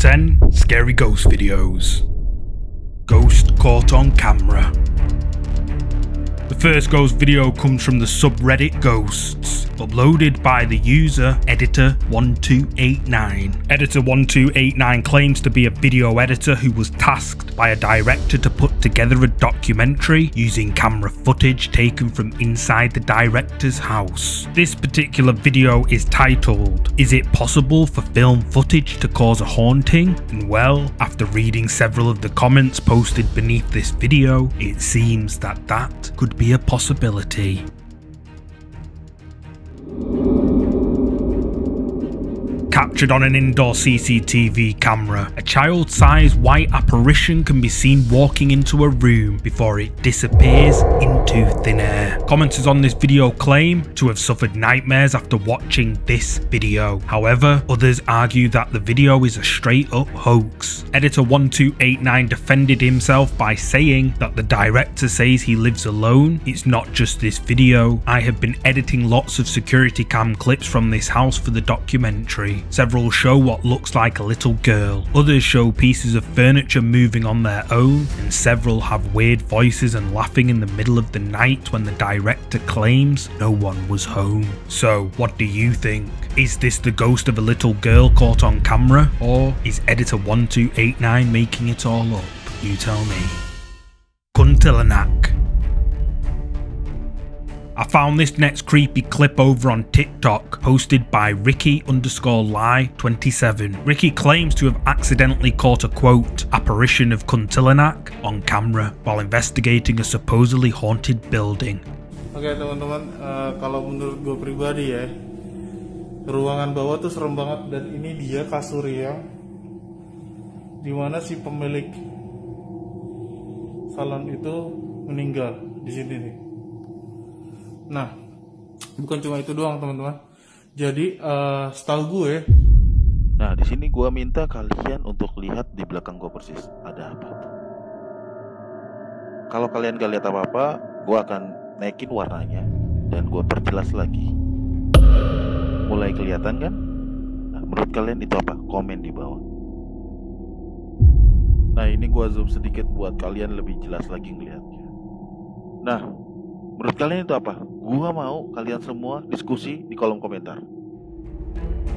10 Scary Ghost Videos. Ghost caught on camera. The first ghost video comes from the subreddit Ghosts, uploaded by the user Editor1289. Editor1289 claims to be a video editor who was tasked by a director to put together a documentary using camera footage taken from inside the director's house. This particular video is titled, Is it possible for film footage to cause a haunting? And well, after reading several of the comments posted beneath this video, it seems that that could be a possibility. Captured on an indoor CCTV camera, a child-sized white apparition can be seen walking into a room before it disappears into thin air. Commenters on this video claim to have suffered nightmares after watching this video. However, others argue that the video is a straight up hoax. Editor 1289 defended himself by saying that the director says he lives alone. It's not just this video. I have been editing lots of security cam clips from this house for the documentary. Several show what looks like a little girl, others show pieces of furniture moving on their own, and several have weird voices and laughing in the middle of the night when the director claims no one was home. So, what do you think? Is this the ghost of a little girl caught on camera, or is editor 1289 making it all up? You tell me. Kuntilanak I found this next creepy clip over on TikTok, posted by Ricky underscore lie 27. Ricky claims to have accidentally caught a quote, apparition of Kuntilanak on camera while investigating a supposedly haunted building. Oke teman-teman, uh, kalau menurut gue pribadi ya, ruangan bawah tuh serem banget dan ini dia kasur yang dimana si pemilik salon itu meninggal di sini nih. Nah, bukan cuma itu doang teman-teman. Jadi uh, setahu gue. Nah di sini gue minta kalian untuk lihat di belakang gue persis ada apa. Kalau kalian gak lihat apa-apa, gue akan naikin warnanya dan gue perjelas lagi. Mulai kelihatan kan? Nah, menurut kalian itu apa? Komen di bawah. Nah ini gue zoom sedikit buat kalian lebih jelas lagi ngelihatnya. Nah, menurut kalian itu apa? Gua mau kalian semua diskusi di kolom komentar.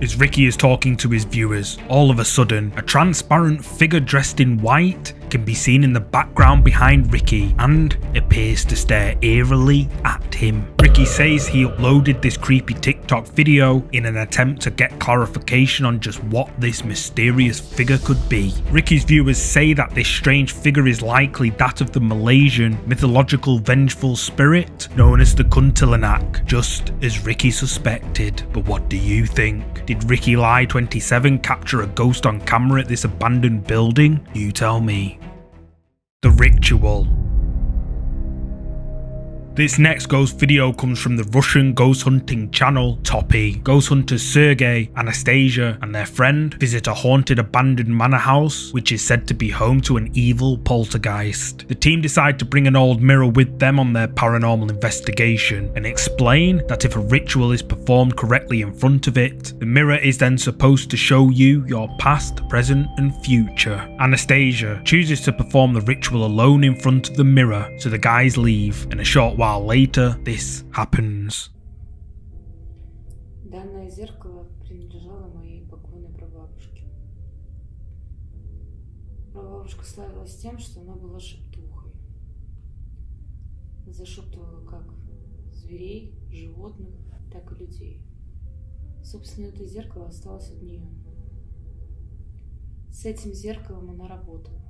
As Ricky is talking to his viewers, all of a sudden, a transparent figure dressed in white can be seen in the background behind Ricky and appears to stare eerily at him. Ricky says he uploaded this creepy TikTok video in an attempt to get clarification on just what this mysterious figure could be. Ricky's viewers say that this strange figure is likely that of the Malaysian mythological vengeful spirit known as the Kuntilanak, just as Ricky suspected. But what do you think? Did Ricky Lie 27 capture a ghost on camera at this abandoned building? You tell me. The Ritual this next ghost video comes from the Russian ghost hunting channel Toppi. Ghost hunters Sergey, Anastasia, and their friend visit a haunted abandoned manor house, which is said to be home to an evil poltergeist. The team decide to bring an old mirror with them on their paranormal investigation and explain that if a ritual is performed correctly in front of it, the mirror is then supposed to show you your past, present, and future. Anastasia chooses to perform the ritual alone in front of the mirror, so the guys leave, and a short while later, this happens. Данное зеркало принадлежало моей покойной прабабушке. Славилась тем, что она была шептухой. Зашептывала как зверей, животных, так и людей. Собственно, это зеркало осталось от нее. С этим зеркалом она работала.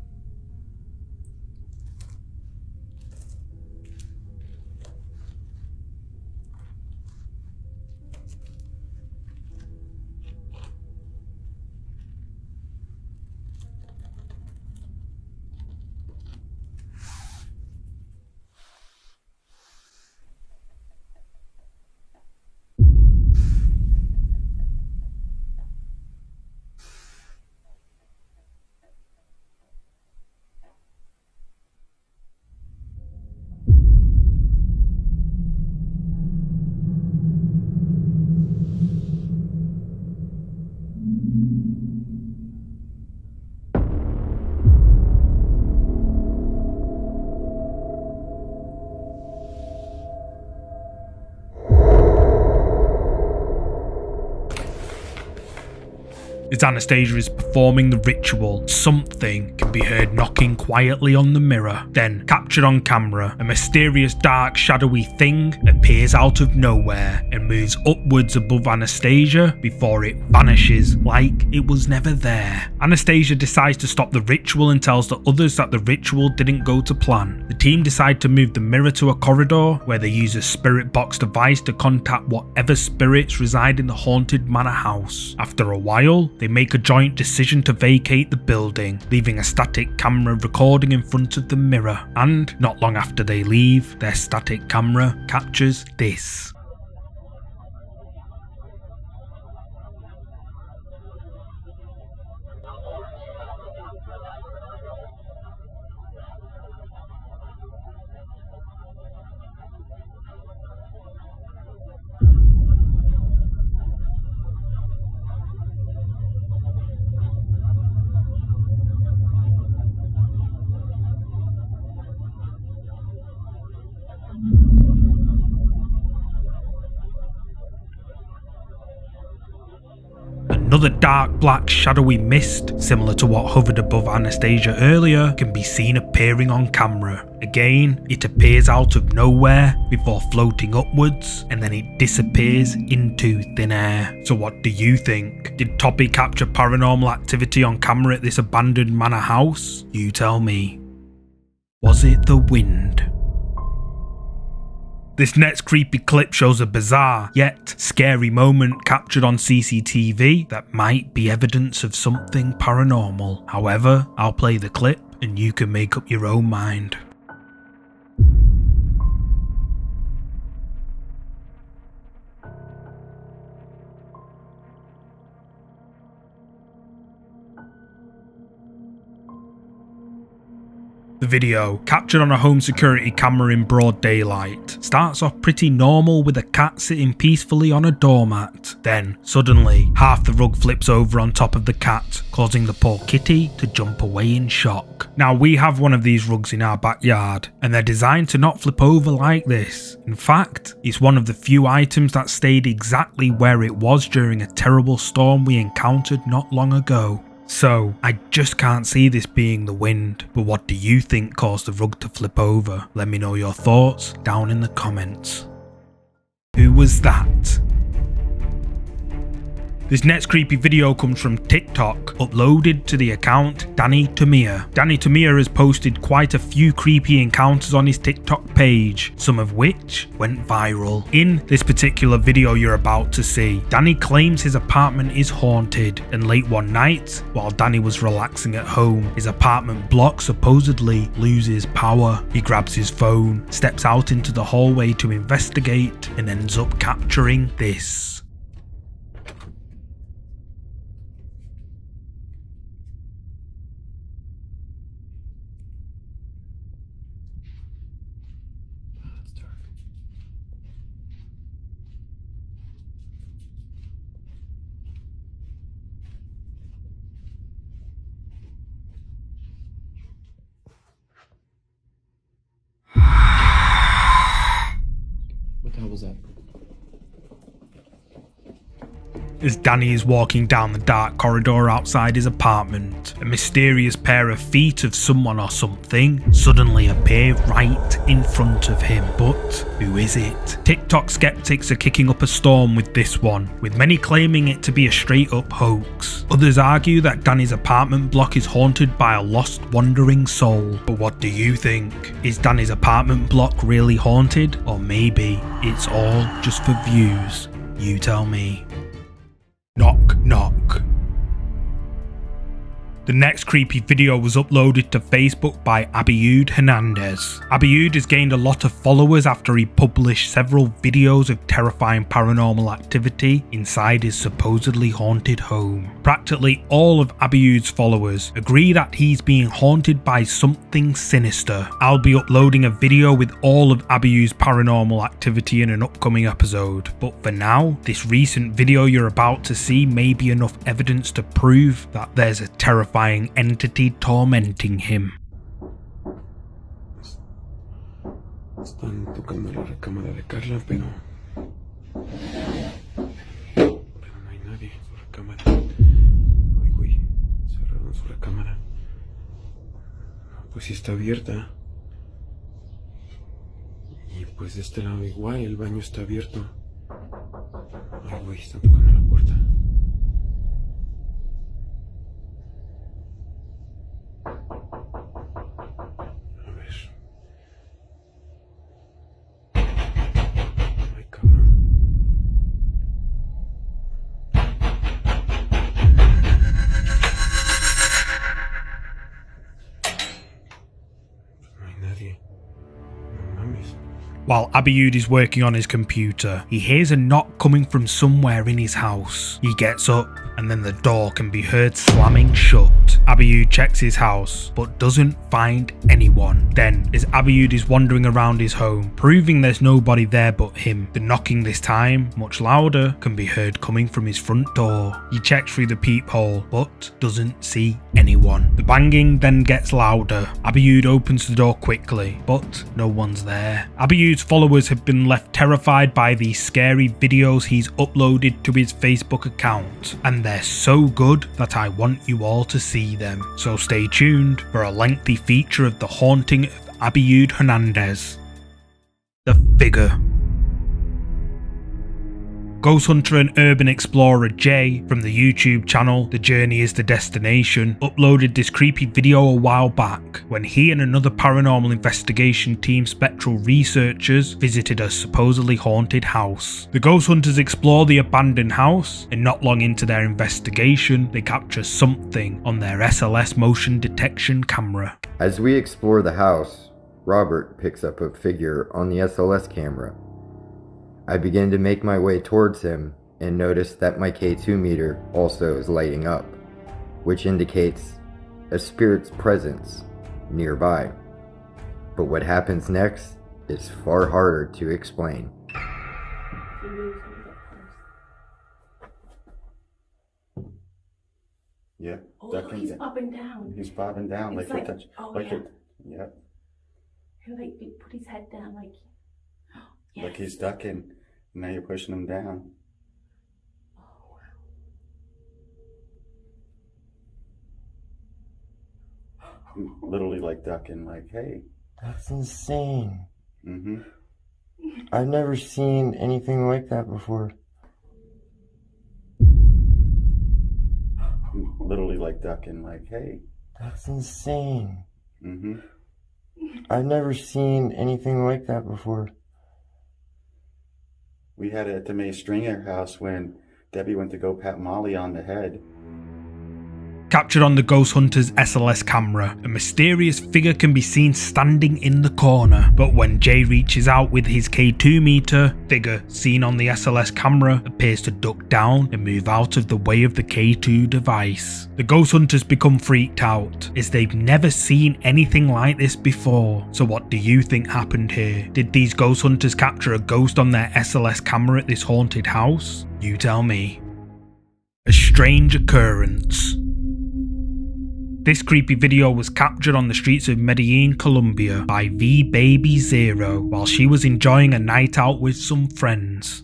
As Anastasia is performing the ritual, something can be heard knocking quietly on the mirror. Then, captured on camera, a mysterious dark shadowy thing appears out of nowhere and moves upwards above Anastasia before it vanishes like it was never there. Anastasia decides to stop the ritual and tells the others that the ritual didn't go to plan. The team decide to move the mirror to a corridor where they use a spirit box device to contact whatever spirits reside in the haunted manor house. After a while, they make a joint decision to vacate the building, leaving a static camera recording in front of the mirror. And not long after they leave, their static camera captures this. Black shadowy mist, similar to what hovered above Anastasia earlier, can be seen appearing on camera. Again, it appears out of nowhere before floating upwards and then it disappears into thin air. So what do you think? Did Toppi capture paranormal activity on camera at this abandoned manor house? You tell me. Was it the wind? This next creepy clip shows a bizarre, yet scary moment captured on CCTV that might be evidence of something paranormal. However, I'll play the clip and you can make up your own mind. The video, captured on a home security camera in broad daylight, starts off pretty normal with a cat sitting peacefully on a doormat. Then, suddenly, half the rug flips over on top of the cat, causing the poor kitty to jump away in shock. Now, we have one of these rugs in our backyard, and they're designed to not flip over like this. In fact, it's one of the few items that stayed exactly where it was during a terrible storm we encountered not long ago. So, I just can't see this being the wind, but what do you think caused the rug to flip over? Let me know your thoughts down in the comments. Who was that? This next creepy video comes from TikTok, uploaded to the account Danny Tamir. Danny Tamir has posted quite a few creepy encounters on his TikTok page, some of which went viral. In this particular video you're about to see, Danny claims his apartment is haunted, and late one night, while Danny was relaxing at home, his apartment block supposedly loses power. He grabs his phone, steps out into the hallway to investigate, and ends up capturing this. As Danny is walking down the dark corridor outside his apartment, a mysterious pair of feet of someone or something suddenly appear right in front of him. But who is it? TikTok skeptics are kicking up a storm with this one, with many claiming it to be a straight up hoax. Others argue that Danny's apartment block is haunted by a lost wandering soul. But what do you think? Is Danny's apartment block really haunted? Or maybe it's all just for views? You tell me. Knock, knock. The next creepy video was uploaded to Facebook by Abiud Hernandez. Abiud has gained a lot of followers after he published several videos of terrifying paranormal activity inside his supposedly haunted home. Practically all of Abiud's followers agree that he's being haunted by something sinister. I'll be uploading a video with all of Abiud's paranormal activity in an upcoming episode, but for now, this recent video you're about to see may be enough evidence to prove that there's a terrifying entity tormenting him. Están tocando la recámara de Carla, pero... Pero no hay nadie en su recámara. Ay, güey, cerraron su recámara. Pues sí está abierta. Y pues de este lado igual, el baño está abierto. Ay, güey, están tocando la puerta. While Abiud is working on his computer, he hears a knock coming from somewhere in his house. He gets up, and then the door can be heard slamming shut. Abiud checks his house, but doesn't find anyone. Then, as Abiud is wandering around his home, proving there's nobody there but him, the knocking this time, much louder, can be heard coming from his front door. He checks through the peephole, but doesn't see anyone. The banging then gets louder. Abiud opens the door quickly, but no one's there. Abiud's followers have been left terrified by these scary videos he's uploaded to his Facebook account, and they're so good that I want you all to see them. So stay tuned for a lengthy feature of the haunting of Abiud Hernandez. The Figure. Ghost Hunter and Urban Explorer Jay from the YouTube channel The Journey is the Destination uploaded this creepy video a while back when he and another paranormal investigation team spectral researchers visited a supposedly haunted house. The Ghost Hunters explore the abandoned house and not long into their investigation they capture something on their SLS motion detection camera. As we explore the house, Robert picks up a figure on the SLS camera. I begin to make my way towards him and notice that my K2 meter also is lighting up, which indicates a spirit's presence nearby. But what happens next is far harder to explain. Yeah, Oh, look, he's down. up and down. He's bobbing down It's like, like- you're touch, oh, like yeah. you're, yeah, He like he put his head down like. Like he's ducking. Now you're pushing him down. Oh, Literally like ducking, like, hey. That's insane. Mm-hmm. I've never seen anything like that before. Literally like ducking, like, hey. That's insane. Mm-hmm. I've never seen anything like that before. We had it at the May Stringer house when Debbie went to go pat Molly on the head. Captured on the Ghost Hunter's SLS camera, a mysterious figure can be seen standing in the corner, but when Jay reaches out with his K2 meter, figure seen on the SLS camera appears to duck down and move out of the way of the K2 device. The Ghost Hunters become freaked out, as they've never seen anything like this before. So what do you think happened here? Did these Ghost Hunters capture a ghost on their SLS camera at this haunted house? You tell me. A strange occurrence. This creepy video was captured on the streets of Medellin, Colombia by V Baby Zero while she was enjoying a night out with some friends.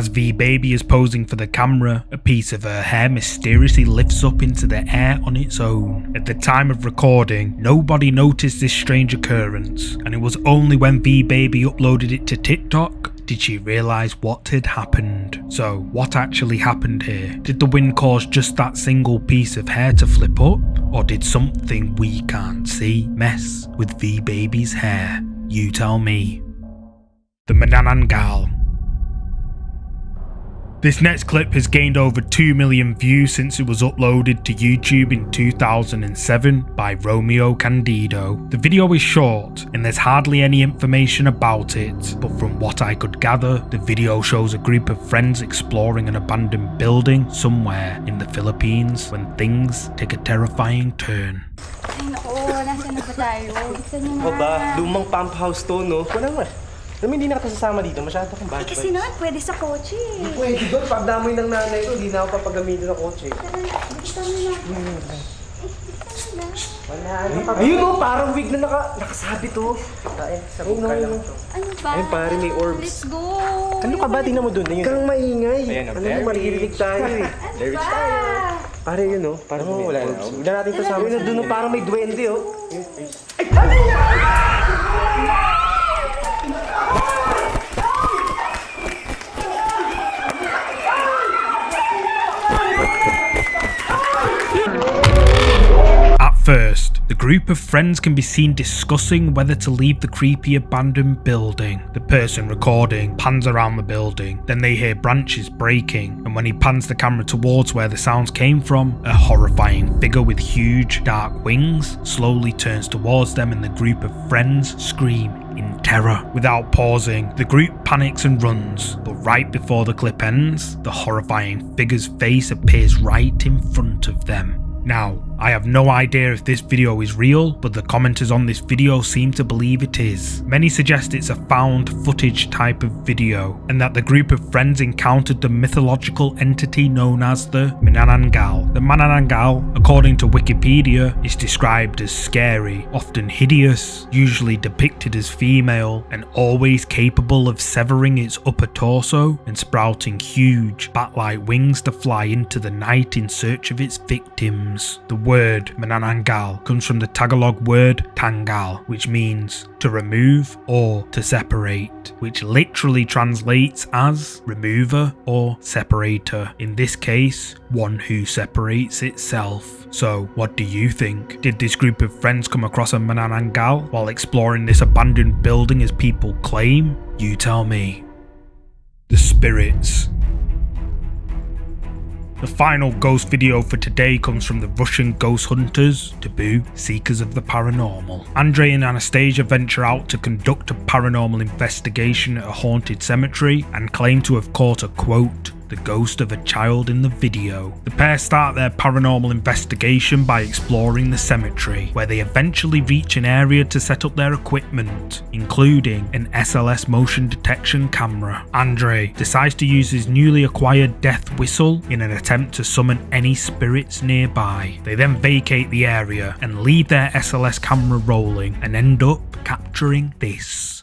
As V Baby is posing for the camera, a piece of her hair mysteriously lifts up into the air on its own. At the time of recording, nobody noticed this strange occurrence, and it was only when V Baby uploaded it to TikTok did she realise what had happened. So, what actually happened here? Did the wind cause just that single piece of hair to flip up? Or did something we can't see mess with V Baby's hair? You tell me. The Manananggal this next clip has gained over 2 million views since it was uploaded to YouTube in 2007 by Romeo Candido. The video is short and there's hardly any information about it, but from what I could gather, the video shows a group of friends exploring an abandoned building somewhere in the Philippines when things take a terrifying turn. Ay, nako, nasa na ba tayo? Gusto niyo na. Aba, lumang pump house to, no? Wala naman. Alam mo, hindi na kita sasama dito. Masyado kang bad Eh, kasi naman, pwede sa kotse. Hindi pwede doon. Pag damoy ng nanay ko, hindi na ako papagamitin ng kotse. Buksan mo na. Wala, ano ka Ayun oh, parang wig na naka, nakasabit oh. Kain, sa ka lang to. Ano ba? Ayun pare, may orbs. Let's go! Ano ka ba? Tingnan mo doon. Ayun. Kang maingay. Ayan, ano very mo, maririnig tayo eh. Very tayo. Pare yun oh. Parang Oo, wala na. Huwag na natin kasama. Ayun, doon oh, parang may duwende oh. At first, the group of friends can be seen discussing whether to leave the creepy abandoned building. The person recording pans around the building, then they hear branches breaking, and when he pans the camera towards where the sounds came from, a horrifying figure with huge, dark wings slowly turns towards them, and the group of friends scream in terror. Without pausing, the group panics and runs, but right before the clip ends, the horrifying figure's face appears right in front of them. Now, I have no idea if this video is real, but the commenters on this video seem to believe it is. Many suggest it's a found footage type of video, and that the group of friends encountered the mythological entity known as the Manananggal. The Manananggal, according to Wikipedia, is described as scary, often hideous, usually depicted as female, and always capable of severing its upper torso and sprouting huge, bat-like wings to fly into the night in search of its victims. The word Manananggal comes from the Tagalog word tangal, which means to remove or to separate, which literally translates as remover or separator. In this case, one who separates itself. So, what do you think? Did this group of friends come across a Manananggal while exploring this abandoned building as people claim? You tell me. The spirits the final ghost video for today comes from the Russian ghost hunters, Taboo, Seekers of the Paranormal. Andre and Anastasia venture out to conduct a paranormal investigation at a haunted cemetery and claim to have caught a quote, the ghost of a child in the video. The pair start their paranormal investigation by exploring the cemetery, where they eventually reach an area to set up their equipment, including an SLS motion detection camera. Andre decides to use his newly acquired death whistle in an attempt to summon any spirits nearby. They then vacate the area and leave their SLS camera rolling and end up capturing this.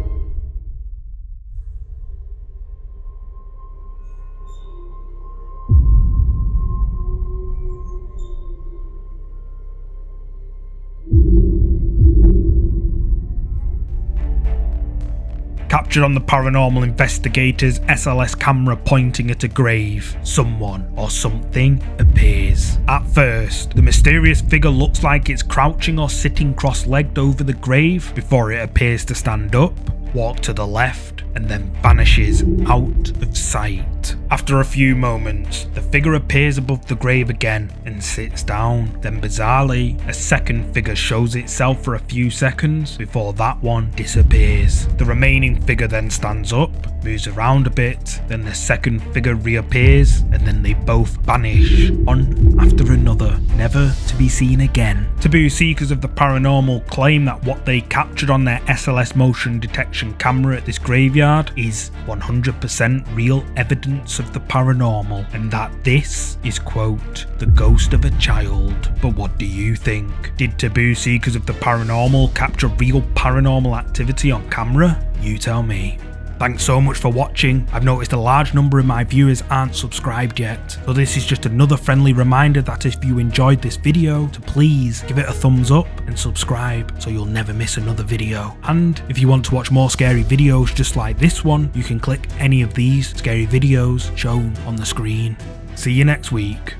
on the paranormal investigator's SLS camera pointing at a grave. Someone or something appears. At first, the mysterious figure looks like it's crouching or sitting cross legged over the grave before it appears to stand up, walk to the left, and then vanishes out of sight. After a few moments, the figure appears above the grave again and sits down. Then bizarrely, a second figure shows itself for a few seconds before that one disappears. The remaining figure then stands up moves around a bit, then the second figure reappears, and then they both vanish, one after another, never to be seen again. Taboo seekers of the paranormal claim that what they captured on their SLS motion detection camera at this graveyard is 100% real evidence of the paranormal, and that this is, quote, the ghost of a child. But what do you think? Did taboo seekers of the paranormal capture real paranormal activity on camera? You tell me. Thanks so much for watching. I've noticed a large number of my viewers aren't subscribed yet, so this is just another friendly reminder that if you enjoyed this video, to please give it a thumbs up and subscribe so you'll never miss another video. And if you want to watch more scary videos just like this one, you can click any of these scary videos shown on the screen. See you next week.